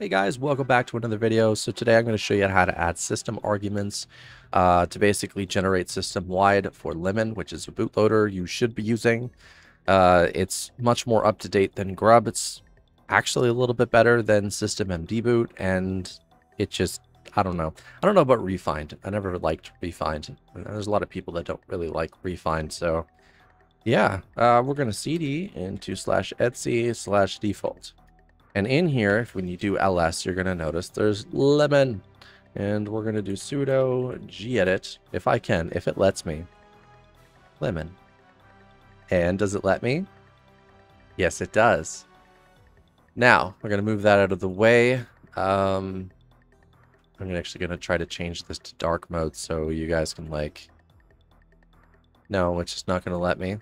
Hey guys, welcome back to another video. So today I'm going to show you how to add system arguments uh, to basically generate system-wide for Limine, which is a bootloader you should be using. Uh, it's much more up-to-date than Grub. It's actually a little bit better than systemd boot, and it just, I don't know. I don't know about Refind. I never liked Refind. There's a lot of people that don't really like Refind, so yeah. Uh, we're going to cd into slash etc slash default. And in here, if when you do ls, you're going to notice there's Limine. And we're going to do sudo gedit, if I can, if it lets me. Limine. And does it let me? Yes, it does. Now, we're going to move that out of the way. Um, I'm actually going to try to change this to dark mode so you guys can like... No, it's just not going to let me.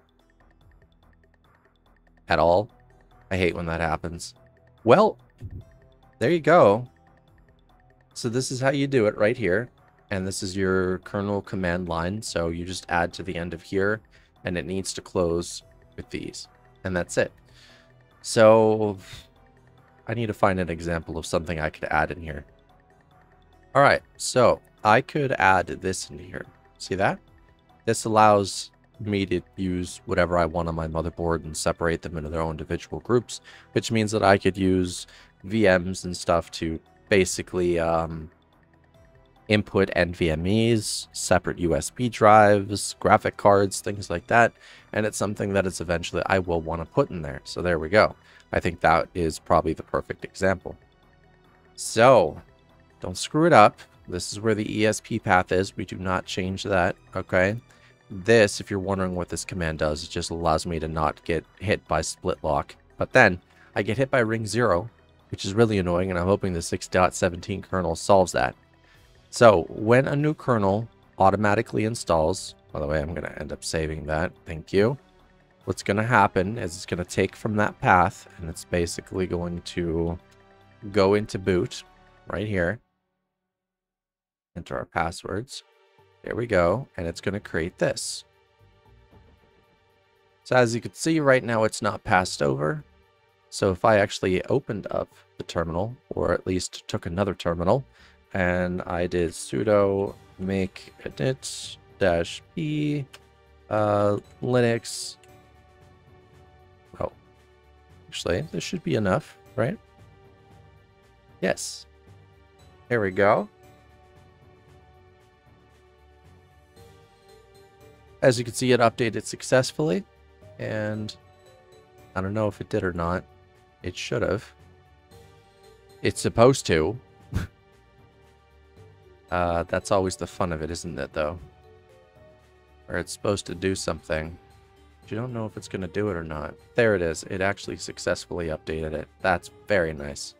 At all. I hate when that happens. Well, there you go. So this is how you do it right here. And this is your kernel command line. So you just add to the end of here and it needs to close with these. And that's it. So I need to find an example of something I could add in here. All right, so I could add this in here. See that? This allows me to use whatever I want on my motherboard and separate them into their own individual groups, which means that I could use VMs and stuff to basically um, input NVMEs, separate USB drives, graphic cards, things like that. And it's something that it's eventually I will want to put in there. So there we go. I think that is probably the perfect example. So don't screw it up. This is where the ESP path is. We do not change that. Okay. This, if you're wondering what this command does, it just allows me to not get hit by split lock. But then I get hit by ring zero, which is really annoying, and I'm hoping the 6.17 kernel solves that. So when a new kernel automatically installs, by the way, I'm going to end up saving that. Thank you. What's going to happen is it's going to take from that path, and it's basically going to go into boot right here. Enter our passwords. There we go. And it's going to create this. So as you can see right now, it's not passed over. So if I actually opened up the terminal, or at least took another terminal, and I did sudo make init dash p uh, linux. Oh, actually, this should be enough, right? Yes. There we go. As you can see, it updated successfully. And I don't know if it did or not. It should have. It's supposed to. uh, that's always the fun of it, isn't it, though? Or it's supposed to do something. But you don't know if it's going to do it or not. There it is. It actually successfully updated it. That's very nice.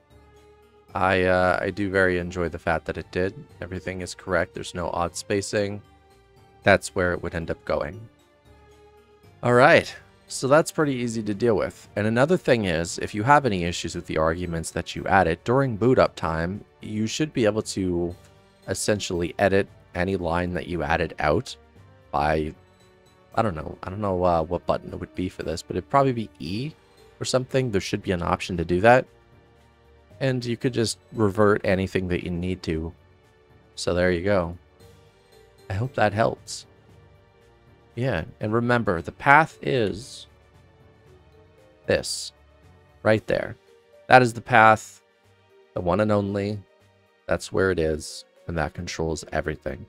I, uh, I do very enjoy the fact that it did. Everything is correct. There's no odd spacing that's where it would end up going. All right, so that's pretty easy to deal with. And another thing is, if you have any issues with the arguments that you added during boot up time, you should be able to essentially edit any line that you added out by, I don't know, I don't know uh, what button it would be for this, but it'd probably be E or something. There should be an option to do that. And you could just revert anything that you need to. So there you go. I hope that helps. Yeah, and remember, the path is this, right there. That is the path, the one and only. That's where it is, and that controls everything.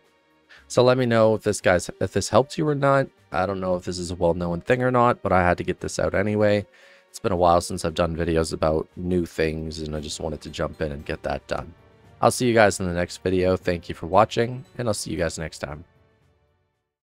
So let me know if this guys if this helps you or not. I don't know if this is a well-known thing or not, but I had to get this out anyway. It's been a while since I've done videos about new things, and I just wanted to jump in and get that done. I'll see you guys in the next video. Thank you for watching, and I'll see you guys next time.